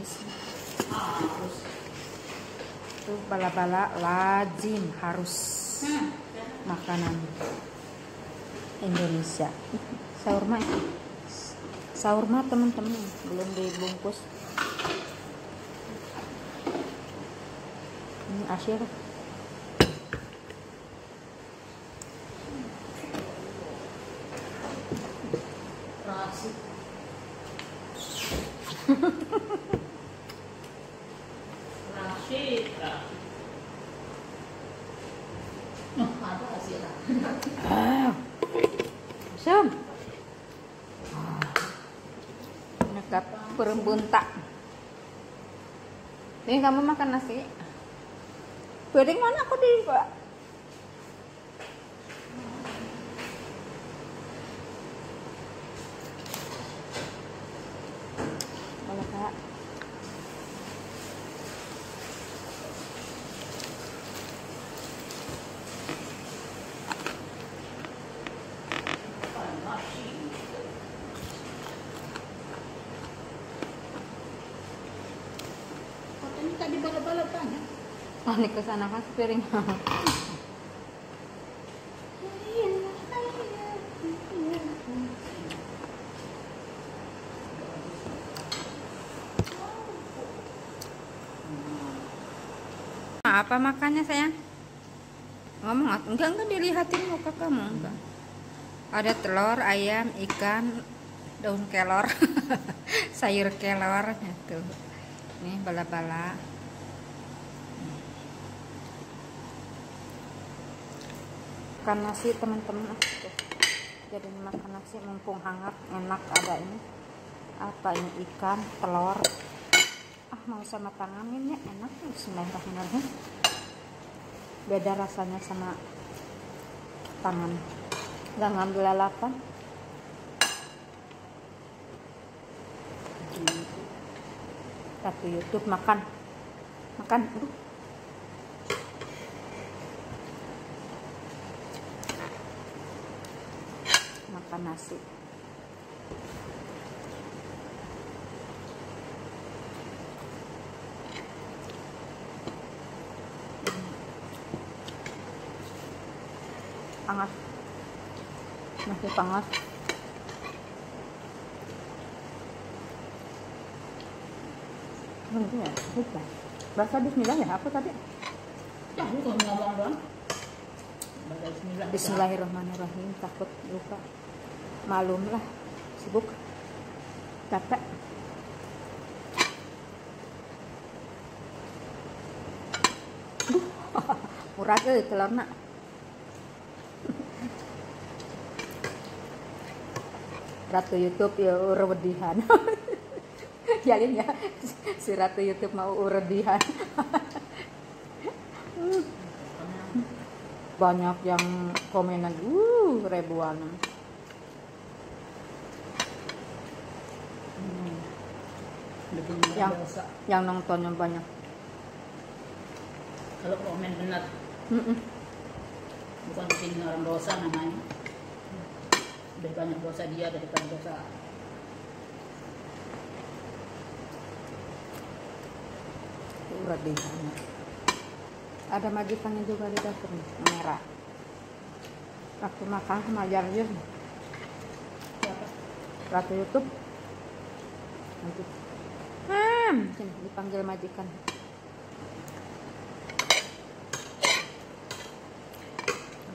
manis. Itu bala-bala lazim harus makanan Indonesia. Saurma saurma teman-teman belum dibungkus. Ini asyir Rasik. Rasik, ah. Sam Nekap perumbuntak Ini kamu makan nasi Piring mana aku di Pak? Katanya tadi bala-bala tanya. Panik ke sana kan piring Apa makannya sayang? Ngomong enggak enggak dilihatin muka kamu enggak. Ada telur, ayam, ikan, daun kelor, sayur kelor itu. Nih bala-bala. Makan nasi teman-teman. Jadi makan nasi mumpung hangat, enak ada ini. Apa ini ikan, telur. Ah mau sama tangan ini enak Bismillahirrahmanirrahim. Beda rasanya sama tangan. Nggak ngambil lalapan. Satu YouTube makan. Makan. Aduh. Makan nasi. Panas. Masih panas. Ya? Bukan. Bahasa bismillah ya? Apa tadi? Kalau ngomong doang. Bismillah. Bismillahirrahmanirrahim. Takut lupa. Malum lah. Sibuk. Capek. Murah ke telur nak. Ratu YouTube ya urwedihan. Jalin ya si Ratu YouTube mau urwedihan. Banyak yang komen lagi, uh, ribuan. Yang dosa. yang nontonnya banyak. Kalau komen benar, Mm-mm. bukan bikin orang dosa namanya. Lebih banyak dosa dia daripada dosa Urwedihan. Ada majikannya juga di dapur nih, merah. Waktu makan sama Jarjir? Ratu YouTube. Nanti. Hmm, sini dipanggil majikan.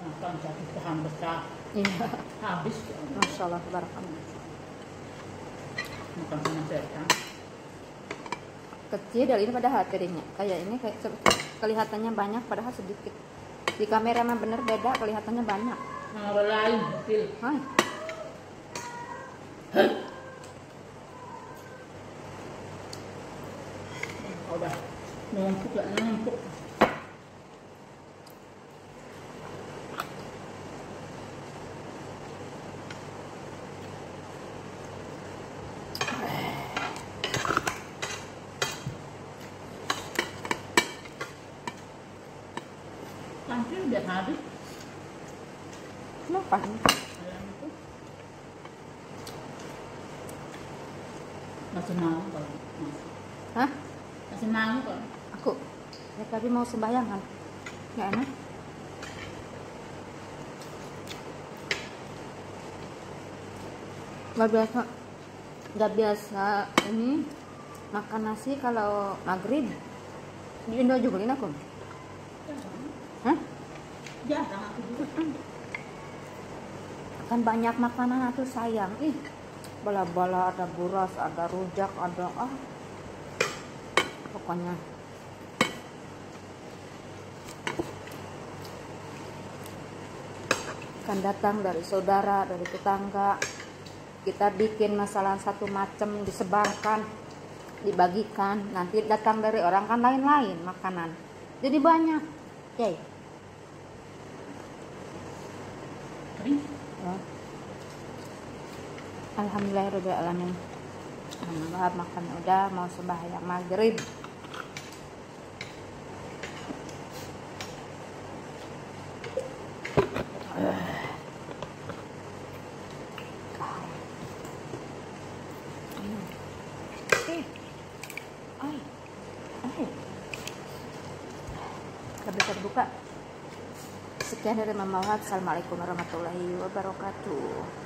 Makan satu pohon besar Iya, habis Masya Allah, barakallah. makan sama setan. Kecil dari ini padahal piringnya. Kayak ini kayak kelihatannya banyak padahal sedikit. Di kamera mah bener beda, kelihatannya banyak. Lain. Hai. udah numpuk lah numpuk Udah habis Kenapa? masih mau kalau masih Hah? masih mau kalau Aku? Ya tadi mau sembahyang kan? Nggak enak? Gak biasa Gak biasa ini Makan nasi kalau maghrib Di Indo juga ini aku? Jarang aku juga Kan banyak makanan aku sayang Ih Bala-bala ada buras, ada rujak, ada ah Pokoknya kan datang dari saudara, dari tetangga. Kita bikin masalah satu macam disebarkan, dibagikan. Nanti datang dari orang kan lain-lain makanan. Jadi banyak. Yay. Kering Ya. Alhamdulillahirrahmanirrahim. Alhamdulillah makan udah mau sembahyang maghrib. Eh. Gak bisa dibuka. Sekian dari Mama Wahab. Assalamualaikum warahmatullahi wabarakatuh.